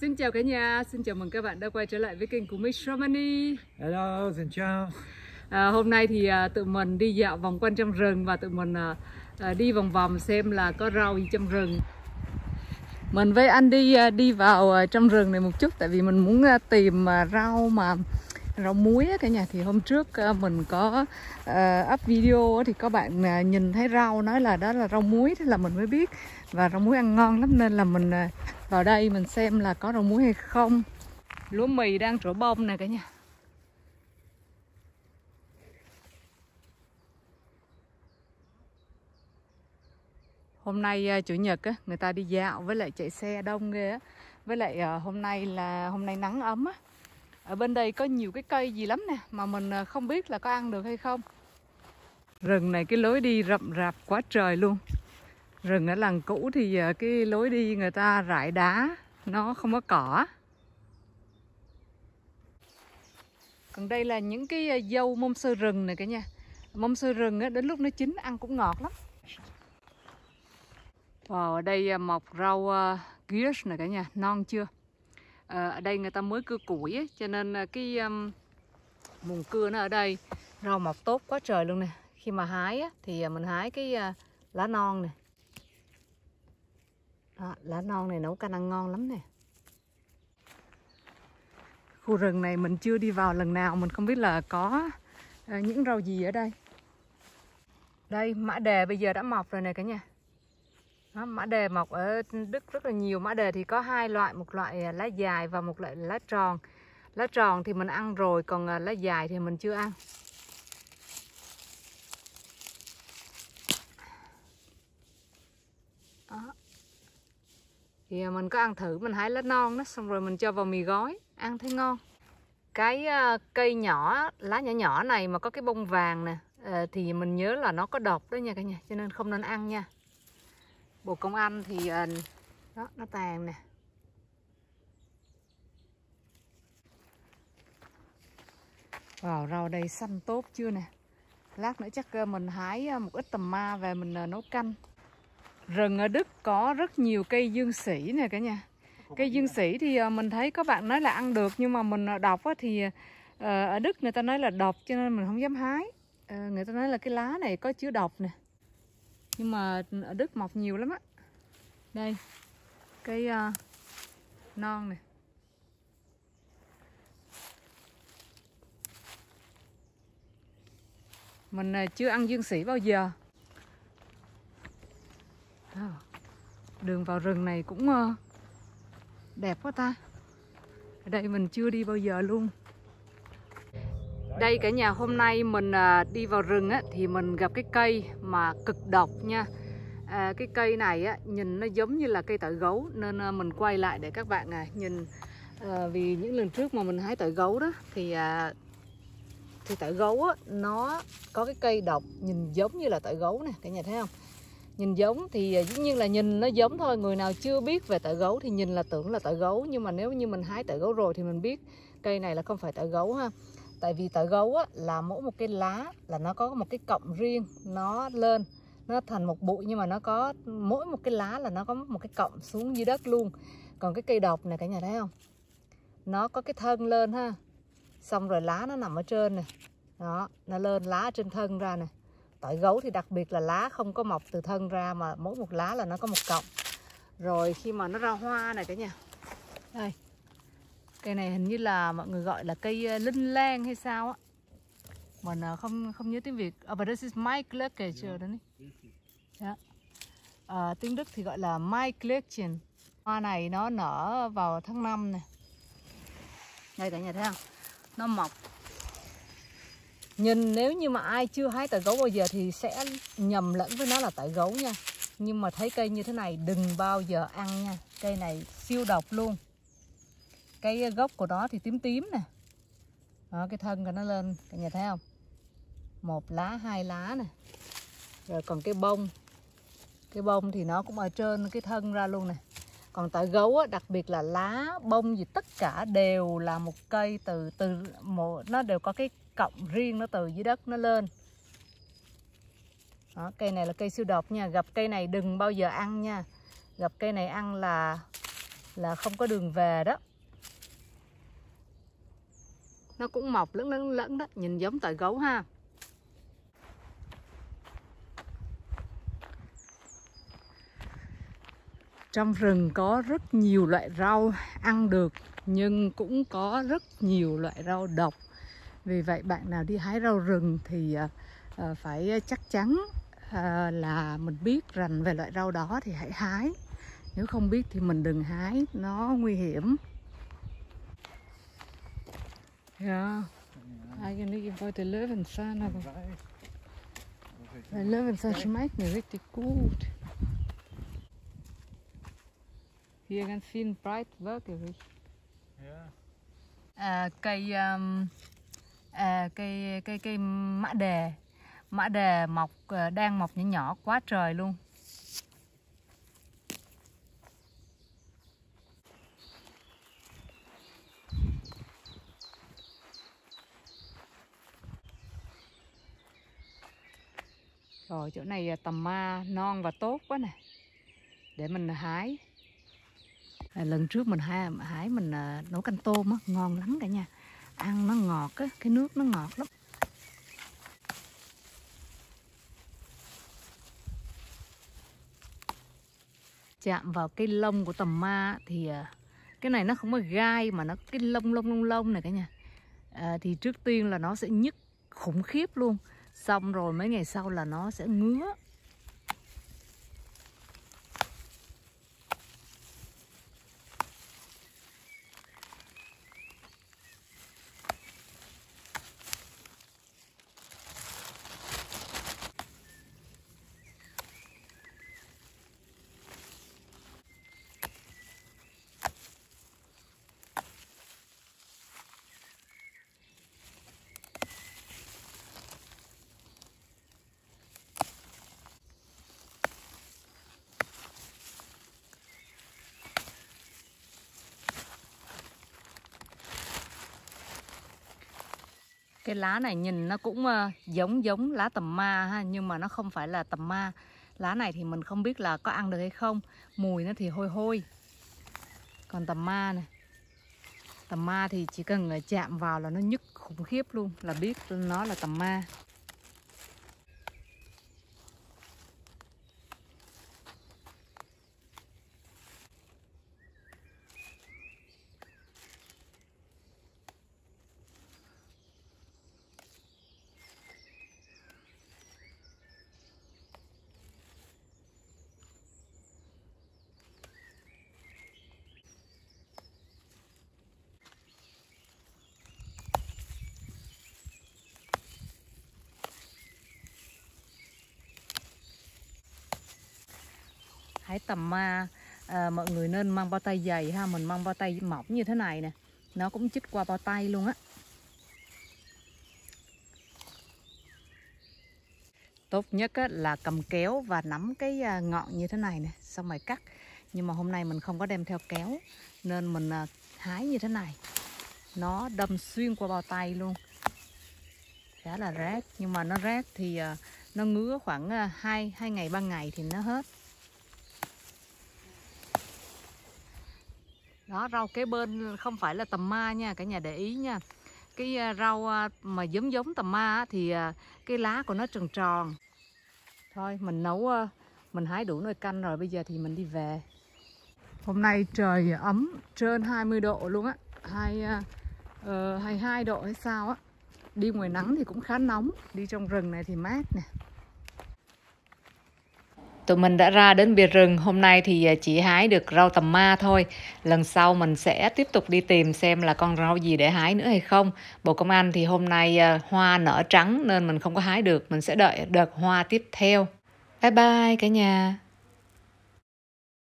Xin chào cả nhà, xin chào mừng các bạn đã quay trở lại với kênh của Miss Romani. Hello, xin chào. À, Hôm nay thì à, tụi mình đi dạo vòng quanh trong rừng và tụi mình à, à, đi vòng vòng xem là có rau gì trong rừng. Mình với anh đi à, đi vào à, trong rừng này một chút tại vì mình muốn à, tìm à, rau mà rau muối á cả nhà. Thì hôm trước ờ, mình có uh, up video thì các bạn ờ, nhìn thấy rau nói là đó là rau muối thế là mình mới biết. Và rau muối ăn ngon lắm nên là mình vào đây mình xem là có rau muối hay không. Lúa mì đang trổ bông nè cả nhà. Hôm nay chủ nhật á người ta đi dạo với lại chạy xe đông ghê á. Với lại hôm nay là hôm nay nắng ấm á ở bên đây có nhiều cái cây gì lắm nè mà mình à, không biết là có ăn được hay không. Rừng này cái lối đi rậm rạp quá trời luôn. Rừng ở làng cũ thì à, cái lối đi người ta rải đá nó không có cỏ. Còn đây là những cái à, dâu mông sơ rừng này cả nhà mông sơ rừng đến lúc nó chín ăn cũng ngọt lắm. Wow, ở đây mọc rau uh, gears này cả nhà, non chưa? À, ở đây người ta mới cưa củi ấy, cho nên à, cái um, mùng cưa nó ở đây rau mọc tốt quá trời luôn nè. Khi mà hái á, thì à, mình hái cái uh, lá non này. Đó, lá non này nấu canh ăn ngon lắm nè. Khu rừng này mình chưa đi vào lần nào, mình không biết là có uh, những rau gì ở đây. Đây, mã đề bây giờ đã mọc rồi nè cả nhà. Đó, mã đề mọc ở Đức rất là nhiều. Mã đề thì có hai loại một loại lá dài và một loại lá tròn. Lá tròn thì mình ăn rồi còn à, lá dài thì mình chưa ăn. Đó. thì à, mình có ăn thử mình hái lá non đó xong rồi mình cho vào mì gói ăn thấy ngon. Cái à, cây nhỏ lá nhỏ nhỏ này mà có cái bông vàng nè ờ, thì mình nhớ là nó có độc đó nha cả nhà cho nên không nên ăn nha bồ công anh thì ờ, đó nó tàn nè. Vào rau đây xanh tốt chưa nè? Lát nữa chắc ờ, mình hái ờ, một ít tầm ma về mình nấu canh. Rừng ở Đức có rất nhiều cây dương sĩ nè cả nhà. Cây dương sĩ thì mình thấy có bạn nói là ăn được nhưng mà mình đọc thì ở Đức người ta nói là độc cho nên mình không dám hái. Người ta nói là cái lá này có chứa độc nè nhưng mà ở Đức mọc nhiều lắm á. Đây cái uh, non này. Mình uh, chưa ăn dương sĩ bao giờ. Đường vào rừng này cũng uh, đẹp quá ta. Ở đây mình chưa đi bao giờ luôn đây cả nhà hôm nay mình à, đi vào rừng á, thì mình gặp cái cây mà cực độc nha. À, Cái cây này á, nhìn nó giống như là cây tỏi gấu Nên à, mình quay lại để các bạn à, nhìn. À, Vì những lần trước mà mình hái tỏi gấu đó Thì à, thì tỏi gấu á, nó có cái cây độc nhìn giống như là tỏi gấu nè Cả nhà thấy không? Nhìn giống thì à, dĩ nhiên là nhìn nó giống thôi Người nào chưa biết về tỏi gấu thì nhìn là tưởng là tỏi gấu Nhưng mà nếu như mình hái tỏi gấu rồi thì mình biết Cây này là không phải tỏi gấu ha tại vì tỏi gấu á, là mỗi một cái lá là nó có một cái cọng riêng nó lên nó thành một bụi nhưng mà nó có mỗi một cái lá là nó có một cái cọng xuống dưới đất luôn. Còn cái cây độc này cả nhà thấy không? Nó có cái thân lên ha. Xong rồi lá nó nằm ở trên này đó nó lên lá trên thân ra nè. Tỏi gấu thì đặc biệt là lá không có mọc từ thân ra mà mỗi một lá là nó có một cọng. Rồi khi mà nó ra hoa này cả nhà. Đây. Cây này hình như là mọi người gọi là cây ờ, linh lan hay sao á. Mình không không nhớ tiếng Việt. Oh, but this is my collection đấy yeah. à, Tiếng Đức thì gọi là my collection Hoa này nó nở vào tháng 5 này Đây cả nhà thấy không? Nó mọc. Nhìn nếu như mà ai chưa hái tỏi gấu bao giờ thì sẽ nhầm lẫn với nó là tỏi gấu nha. Nhưng mà thấy cây như thế này đừng bao giờ ăn nha. Cây này siêu độc luôn cái gốc của nó thì tím tím nè. Đó, cái thân của nó lên cả nhà thấy không? Một lá hai lá nè. Rồi còn cái bông. Cái bông thì nó cũng ở trên cái thân ra luôn nè. Còn tại gấu á, đặc biệt là lá bông gì tất cả đều là một cây từ từ một nó đều có cái cọng riêng nó từ dưới đất nó lên. Đó, cây này là cây siêu độc nha. Gặp cây này đừng bao giờ ăn nha. Gặp cây này ăn là là không có đường về đó nó cũng mọc lẫn lẫn lẫn đó, nhìn giống tỏi gấu ha. Trong rừng có rất nhiều loại rau ăn được, nhưng cũng có rất nhiều loại rau độc. Vì vậy bạn nào đi hái rau rừng thì ờ, ờ, phải chắc chắn ờ, là mình biết rành về loại rau đó thì hãy hái. Nếu không biết thì mình đừng hái, nó nguy hiểm. Ja, eigentlich wollte Löwenzahn, aber der Löwenzahn schmeckt mir richtig gut. Hier ganz viel wirklich. Ja. À, cây um, à, cây cây cây mã đề mã đề mọc uh, đang mọc nhỏ nhỏ quá trời luôn Rồi chỗ này à, tầm ma non và tốt quá nè. Để mình à, hái. À, Lần trước mình hái, hái mình à, nấu canh tôm á, ngon lắm cả nhà Ăn nó ngọt á, cái nước nó ngọt lắm. Chạm vào cái lông của tầm ma thì à, cái này nó không có gai mà nó cái lông lông lông lông này cả nhà à, Thì trước tiên là nó sẽ nhức khủng khiếp luôn xong rồi mấy ngày sau là nó sẽ ngứa. Cái lá này nhìn nó cũng uh, giống giống lá tầm ma ha nhưng mà nó không phải là tầm ma. Lá này thì mình không biết là có ăn được hay không. Mùi nó thì hôi hôi. Còn tầm ma này tầm ma thì chỉ cần ờ, chạm vào là nó nhức khủng khiếp luôn là biết nó là tầm ma. Hái tầm ma à, mọi người nên mang bao tay dày ha mình mang bao tay mỏng như thế này nè. Nó cũng chích qua bao tay luôn á. Tốt nhất á, là cầm kéo và nắm cái à, ngọn như thế này nè xong rồi cắt. Nhưng mà hôm nay mình không có đem theo kéo nên mình à, hái như thế này. Nó đâm xuyên qua bao tay luôn. Khá là rác nhưng mà nó rác thì à, nó ngứa khoảng à, 2 hai ngày ba ngày thì nó hết. Đó rau kế bên không phải là tầm ma nha cả nhà để ý nha. Cái à, rau à, mà giống giống tầm ma thì à, cái lá của nó tròn tròn. Thôi mình nấu mình hái đủ nồi canh rồi bây giờ thì mình đi về. Hôm nay trời ấm trên 20 độ luôn á hai ờ, uh, 22 độ hay sao á. Đi ngoài nắng thì cũng khá nóng đi trong rừng này thì mát nè. Tụi mình đã ra đến bìa rừng, hôm nay thì à, chỉ hái được rau tầm ma thôi. Lần sau mình sẽ tiếp tục đi tìm xem là con rau gì để hái nữa hay không. Bộ công an thì hôm nay à, hoa nở trắng nên mình không có hái được, mình sẽ đợi đợt hoa tiếp theo. Bye bye cả nhà.